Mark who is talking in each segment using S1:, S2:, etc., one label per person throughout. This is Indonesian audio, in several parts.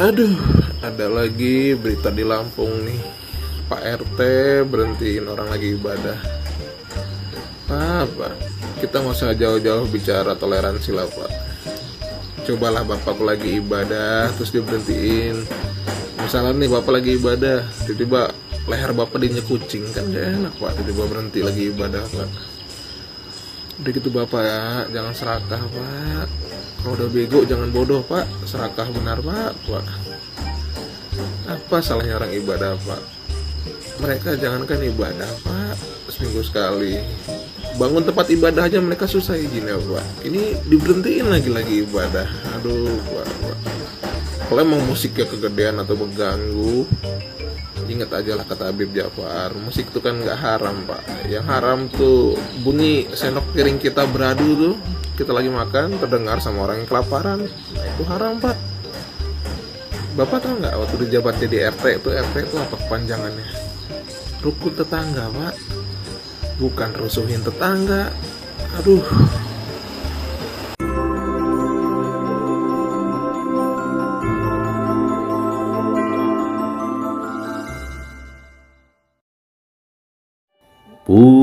S1: Aduh, ada lagi berita di Lampung nih. Pak RT berhentiin orang lagi ibadah. Apa? Kita nggak usah jauh-jauh bicara toleransi lah Pak. Cobalah Bapak lagi ibadah, terus diberhentiin. Misalnya nih Bapak lagi ibadah, tiba-tiba leher Bapak dinya kucing kan gak enak Pak. Tiba-tiba berhenti lagi ibadah Pak. Udah gitu Bapak ya, jangan serakah Pak kalau udah bego jangan bodoh pak. Serakah benar pak. Pak. Apa salahnya orang ibadah pak? Mereka jangankan ibadah pak. Seminggu sekali. Bangun tempat ibadah aja mereka susah izin ya pak. Ini diberhentiin lagi-lagi ibadah. Aduh pak, pak. kalau emang musiknya kegedean atau mengganggu ingat aja lah kata Habib Jafar. Musik itu kan nggak haram pak. Yang haram tuh bunyi sendok piring kita beradu tuh kita lagi makan terdengar sama orang yang kelaparan. Nah, itu haram pak. Bapak tahu nggak waktu di jabat jadi RT itu RT itu apa kepanjangannya? Rukun tetangga pak. Bukan rusuhin tetangga. Aduh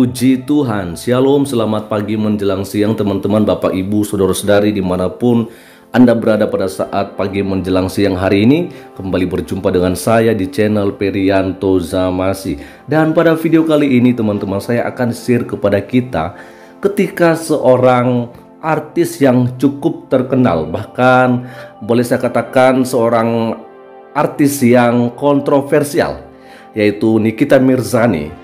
S2: Puji Tuhan, Shalom, selamat pagi menjelang siang teman-teman, Bapak, Ibu, Saudara-saudari di mana pun Anda berada pada saat pagi menjelang siang hari ini. Kembali berjumpa dengan saya di channel Perianto Zamasi. Dan pada video kali ini teman-teman saya akan share kepada kita Ketika seorang artis yang cukup terkenal Bahkan boleh saya katakan seorang artis yang kontroversial Yaitu Nikita Mirzani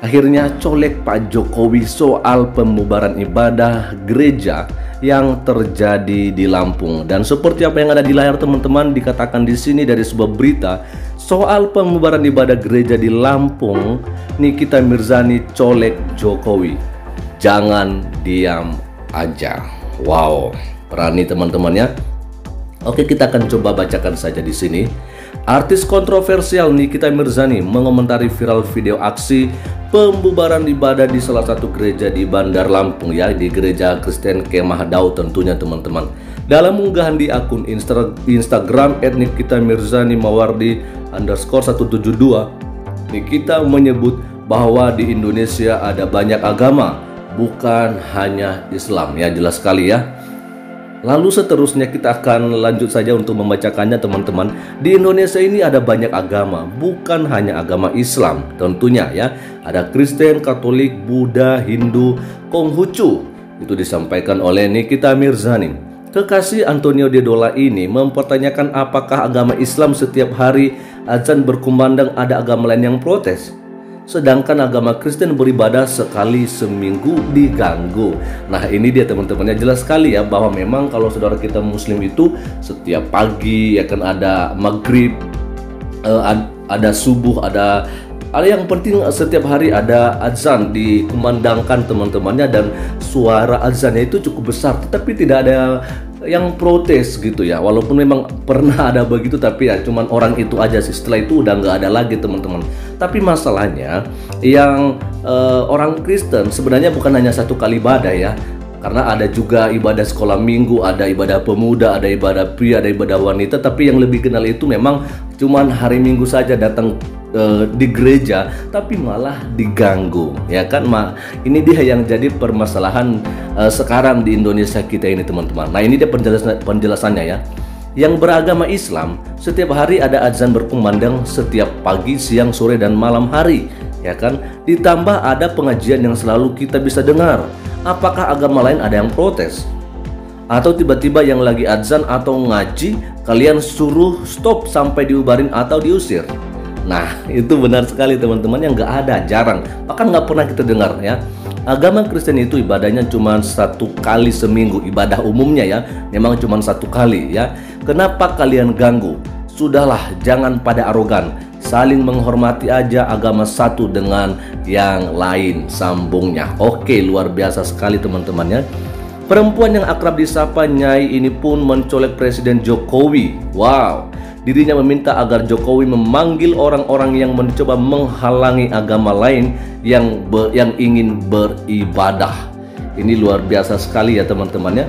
S2: akhirnya colek Pak Jokowi soal pembubaran ibadah gereja yang terjadi di Lampung. Dan seperti apa yang ada di layar teman-teman dikatakan di sini dari sebuah berita soal pembubaran ibadah gereja di Lampung, Nikita Mirzani colek Jokowi. Jangan diam aja. Wow, berani teman-teman ya. Oke, kita akan coba bacakan saja di sini. Artis kontroversial Nikita Mirzani mengomentari viral video aksi pembubaran ibadah di salah satu gereja di Bandar Lampung ya di gereja Kristen Kemah Dau tentunya teman-teman. Dalam unggahan di akun Insta Instagram Nikita Mirzani Mawardi underscore 172 Nikita menyebut bahwa di Indonesia ada banyak agama bukan hanya Islam ya jelas sekali ya Lalu seterusnya kita akan lanjut saja untuk membacakannya teman-teman. Di Indonesia ini ada banyak agama, bukan hanya agama Islam tentunya ya. Ada Kristen, Katolik, Buddha, Hindu, Konghucu. Itu disampaikan oleh Nikita Mirzani. Kekasih Antonio Dedola ini mempertanyakan apakah agama Islam setiap hari azan berkumandang ada agama lain yang protes sedangkan agama Kristen beribadah sekali seminggu diganggu. Nah, ini dia teman-temannya jelas sekali ya bahwa memang kalau saudara kita muslim itu setiap pagi ya kan ada maghrib, uh, ada subuh, ada ada yang penting setiap hari ada azan dikumandangkan teman-temannya dan suara azannya itu cukup besar tetapi tidak ada yang protes gitu ya. Walaupun memang pernah ada begitu tapi ya cuman orang itu aja sih. Setelah itu udah nggak ada lagi teman-teman. Tapi masalahnya yang uh, orang Kristen sebenarnya bukan hanya satu kali ibadah ya. Karena ada juga ibadah sekolah minggu, ada ibadah pemuda, ada ibadah pria, ada ibadah wanita. Tapi yang lebih kenal itu memang cuman hari minggu saja datang uh, di gereja, tapi malah diganggu, ya kan? Ma, ini dia yang jadi permasalahan uh, sekarang di Indonesia kita ini, teman-teman. Nah, ini dia penjelasan penjelasannya ya. Yang beragama Islam setiap hari ada azan berkumandang setiap pagi, siang, sore, dan malam hari, ya kan? Ditambah ada pengajian yang selalu kita bisa dengar apakah agama lain ada yang protes? Atau tiba-tiba yang lagi adzan atau ngaji, kalian suruh stop sampai diubarin atau diusir? Nah, itu benar sekali teman-teman yang nggak ada, jarang. Bahkan nggak pernah kita dengar ya. Agama Kristen itu ibadahnya cuma satu kali seminggu, ibadah umumnya ya, memang cuma satu kali ya. Kenapa kalian ganggu? Sudahlah, jangan pada arogan saling menghormati aja agama satu dengan yang lain sambungnya. Oke, luar biasa sekali teman-temannya. Perempuan yang akrab disapa Nyai ini pun mencolek Presiden Jokowi. Wow, dirinya meminta agar Jokowi memanggil orang-orang yang mencoba menghalangi agama lain yang be, yang ingin beribadah. Ini luar biasa sekali ya teman-temannya.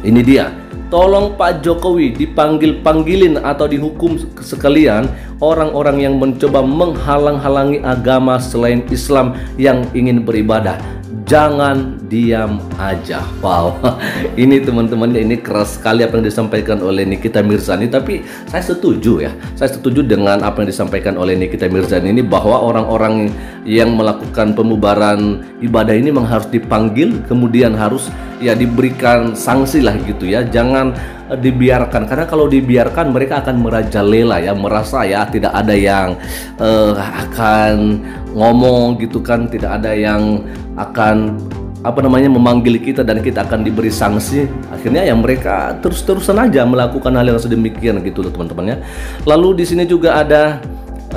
S2: Ini dia Tolong Pak Jokowi dipanggil-panggilin atau dihukum sekalian orang-orang yang mencoba menghalang-halangi agama selain Islam yang ingin beribadah jangan diam aja. Wow, ini teman-teman ini keras sekali apa yang disampaikan oleh Nikita Mirzani. Tapi saya setuju ya, saya setuju dengan apa yang disampaikan oleh Nikita Mirzani ini bahwa orang-orang yang melakukan pembubaran ibadah ini memang harus dipanggil, kemudian harus ya diberikan sanksi lah gitu ya. Jangan eh, dibiarkan karena kalau dibiarkan mereka akan merajalela ya, merasa ya tidak ada yang uh, akan ngomong gitu kan, tidak ada yang akan apa namanya memanggil kita dan kita akan diberi sanksi. Akhirnya ya mereka terus-terusan aja melakukan hal yang sedemikian gitu teman-teman ya. Lalu di sini juga ada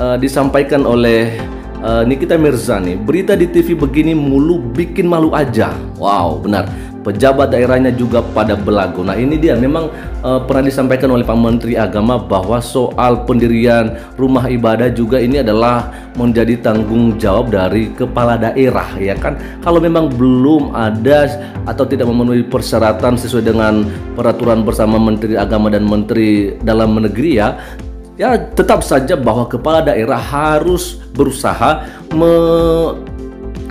S2: uh, disampaikan oleh uh, Nikita Mirzani. Berita di TV begini mulu bikin malu aja. Wow benar pejabat daerahnya juga pada belagu. Nah ini dia memang uh, pernah disampaikan oleh Pak Menteri Agama bahwa soal pendirian rumah ibadah juga ini adalah menjadi tanggung jawab dari kepala daerah ya kan. Kalau memang belum ada atau tidak memenuhi persyaratan sesuai dengan peraturan bersama Menteri Agama dan Menteri Dalam Negeri ya ya tetap saja bahwa kepala daerah harus berusaha me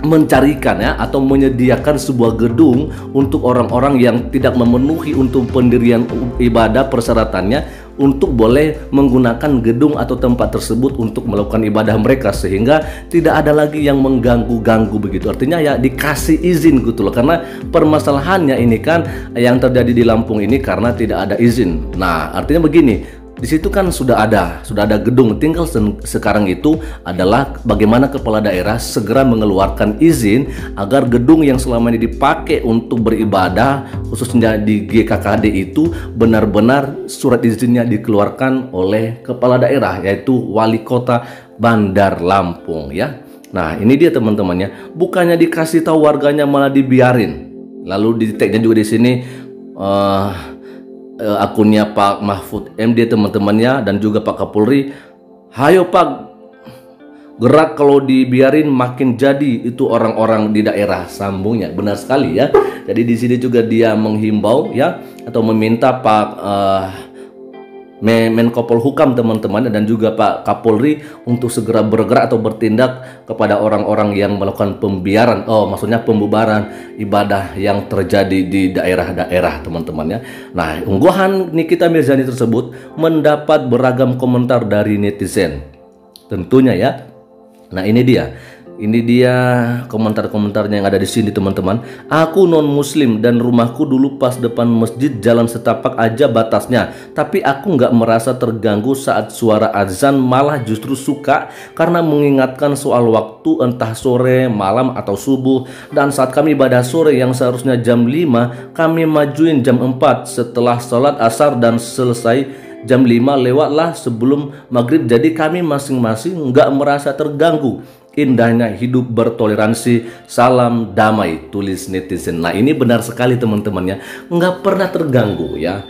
S2: mencarikan ya atau menyediakan sebuah gedung untuk orang-orang yang tidak memenuhi untuk pendirian ibadah persyaratannya untuk boleh menggunakan gedung atau tempat tersebut untuk melakukan ibadah mereka sehingga tidak ada lagi yang mengganggu-ganggu begitu. Artinya ya dikasih izin gitu loh. Karena permasalahannya ini kan yang terjadi di Lampung ini karena tidak ada izin. Nah artinya begini di situ kan sudah ada, sudah ada gedung. Tinggal sekarang itu adalah bagaimana kepala daerah segera mengeluarkan izin agar gedung yang selama ini dipakai untuk beribadah, khususnya di GKKD itu benar-benar surat izinnya dikeluarkan oleh kepala daerah, yaitu wali kota Bandar Lampung ya. Nah ini dia teman-temannya, bukannya dikasih tahu warganya malah dibiarin. Lalu di juga di sini. Uh, uh, akunnya Pak Mahfud MD teman-temannya dan juga Pak Kapolri. Hayo Pak. Gerak kalau dibiarin makin jadi itu orang-orang di daerah sambungnya benar sekali ya. Jadi di sini juga dia menghimbau ya atau meminta Pak uh, Menko Polhukam teman-teman dan juga Pak Kapolri untuk segera bergerak atau bertindak kepada orang-orang yang melakukan pembiaran oh maksudnya pembubaran ibadah yang terjadi di daerah-daerah teman-teman ya. Nah, ungguhan Nikita Mirzani tersebut mendapat beragam komentar dari netizen. Tentunya ya. Nah, ini dia ini dia komentar-komentarnya yang ada di sini teman-teman. Aku non muslim dan rumahku dulu pas depan masjid jalan setapak aja batasnya. Tapi aku nggak merasa terganggu saat suara azan malah justru suka karena mengingatkan soal waktu entah sore, malam atau subuh. Dan saat kami ibadah sore yang seharusnya jam 5 kami majuin jam 4 setelah sholat asar dan selesai jam 5 lewatlah sebelum maghrib jadi kami masing-masing nggak merasa terganggu indahnya hidup bertoleransi salam damai tulis netizen. Nah ini benar sekali teman-temannya nggak pernah terganggu ya.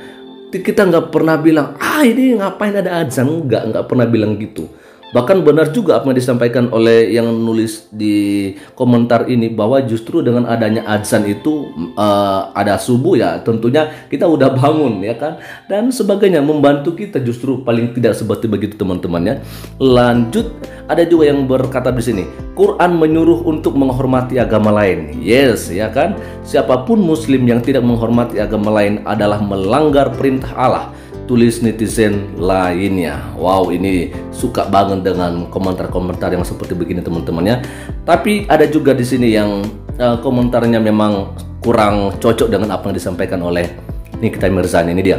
S2: Kita nggak pernah bilang ah ini ngapain ada azan? Nggak nggak pernah bilang gitu Bahkan benar juga apa yang disampaikan oleh yang nulis di komentar ini bahwa justru dengan adanya adzan itu uh, ada subuh ya tentunya kita udah bangun ya kan dan sebagainya membantu kita justru paling tidak seperti begitu teman-teman ya. Lanjut ada juga yang berkata di sini Quran menyuruh untuk menghormati agama lain. Yes ya kan siapa pun muslim yang tidak menghormati agama lain adalah melanggar perintah Allah tulis netizen lainnya. Wow, ini suka banget dengan komentar-komentar yang seperti begini teman-teman ya. Tapi ada juga di sini yang uh, komentarnya memang kurang cocok dengan apa yang disampaikan oleh Nikita Mirzani ini dia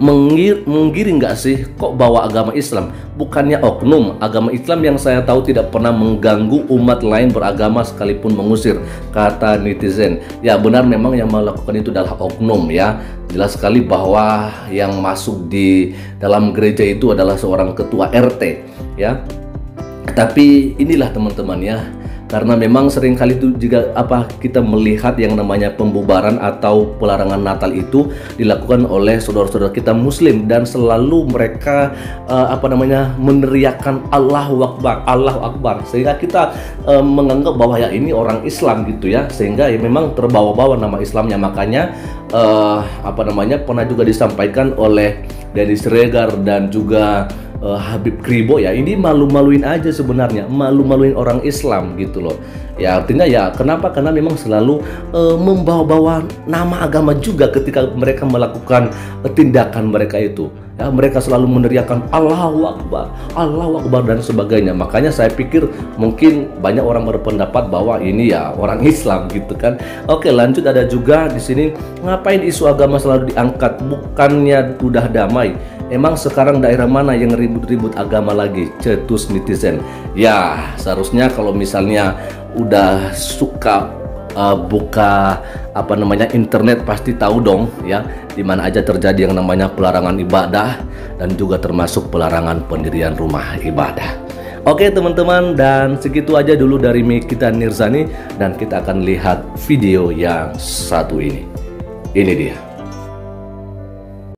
S2: menggir, menggiring nggak sih kok bawa agama Islam? Bukannya oknum. Agama Islam yang saya tahu tidak pernah mengganggu umat lain beragama sekalipun mengusir kata netizen. Ya benar memang yang melakukan itu adalah oknum ya. Jelas sekali bahwa yang masuk di dalam gereja itu adalah seorang ketua RT ya. Tapi inilah teman-teman ya karena memang sering kali itu juga apa kita melihat yang namanya pembubaran atau pelarangan Natal itu dilakukan oleh saudara-saudara kita Muslim. Dan selalu mereka uh, apa namanya meneriakkan Allahu Akbar, Allahu Akbar. Sehingga kita uh, menganggap bahwa ya ini orang Islam gitu ya. Sehingga ya memang terbawa-bawa nama Islamnya. Makanya uh, apa namanya pernah juga disampaikan oleh Dennis Regar dan juga uh, Habib Kribo ya ini malu-maluin aja sebenarnya malu-maluin orang Islam gitu loh. Ya artinya ya kenapa? Karena memang selalu uh, membawa-bawa nama agama juga ketika mereka melakukan uh, tindakan mereka itu. Ya mereka selalu meneriakan Allahu Akbar Allahu Akbar dan sebagainya. Makanya saya pikir mungkin banyak orang berpendapat bahwa ini ya orang Islam gitu kan. Oke lanjut ada juga di sini ngapain isu agama selalu diangkat? Bukannya udah damai Emang sekarang daerah mana yang ribut-ribut agama lagi? Cetus netizen. Ya, seharusnya kalau misalnya udah suka uh, buka apa namanya internet pasti tahu dong ya di mana aja terjadi yang namanya pelarangan ibadah dan juga termasuk pelarangan pendirian rumah ibadah. Oke teman-teman dan segitu aja dulu dari kita Nirzani dan kita akan lihat video yang satu ini. Ini dia.